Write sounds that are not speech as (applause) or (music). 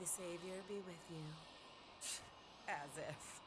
the Savior be with you. (laughs) As if.